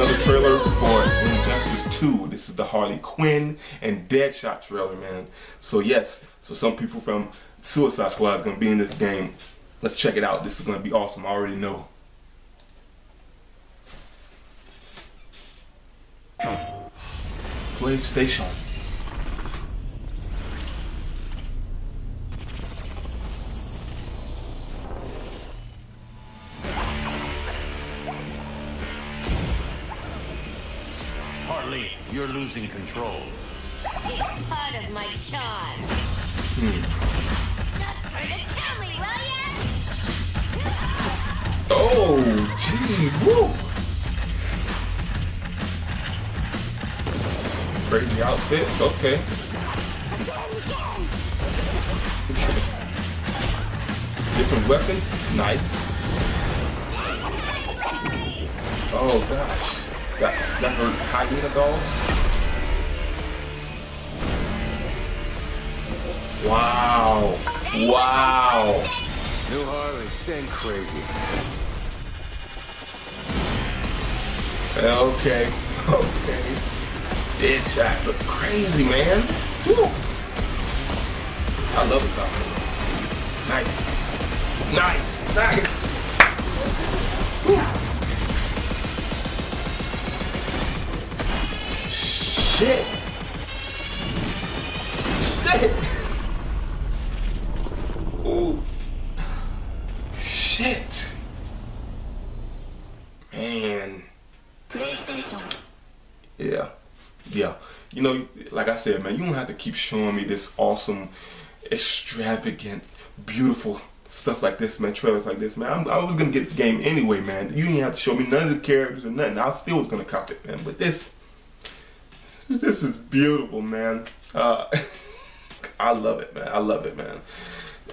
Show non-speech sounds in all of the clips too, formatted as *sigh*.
another trailer for Injustice 2. This is the Harley Quinn and Deadshot trailer, man. So yes, so some people from Suicide Squad is gonna be in this game. Let's check it out. This is gonna be awesome. I already know. PlayStation. Harley, you're losing control. It's part of my charm. Stop trying to kill me, will ya? Oh, gee, woo. Crazy outfits, okay. *laughs* Different weapons, nice. Oh gosh, got got her hyena dogs. Wow, wow. New Harley, send crazy. Okay, *laughs* okay. Deadshot look crazy, man. Woo. I love it, though. Nice. Nice, nice. Woo. Shit. Shit. Ooh. Shit. Man. Yeah. Yeah. You know, like I said, man, you don't have to keep showing me this awesome, extravagant, beautiful stuff like this, man. Trailers like this, man. I'm, I was gonna get the game anyway, man. You didn't have to show me none of the characters or nothing. I still was gonna cop it, man. But this, this is beautiful, man. Uh, *laughs* I love it, man. I love it, man.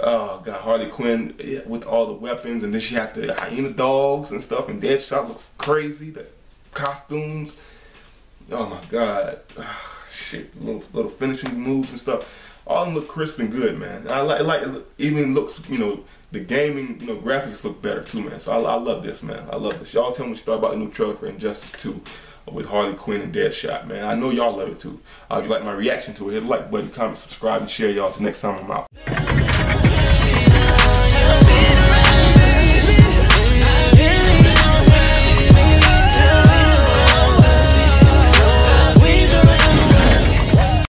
Oh God, Harley Quinn yeah, with all the weapons, and then she has the hyena dogs and stuff, and Deadshot looks crazy. The costumes. Oh my God, Ah, shit, little, little finishing moves and stuff. All of them look crisp and good, man. I like, like even looks, you know, the gaming, you know, graphics look better too, man. So I, I love this, man. I love this. Y'all tell me what you thought about the new trailer for Injustice 2 with Harley Quinn and Deadshot, man. I know y'all love it too. Uh, if you like my reaction to it, hit the like button, comment, subscribe, and share y'all. Till next time I'm out.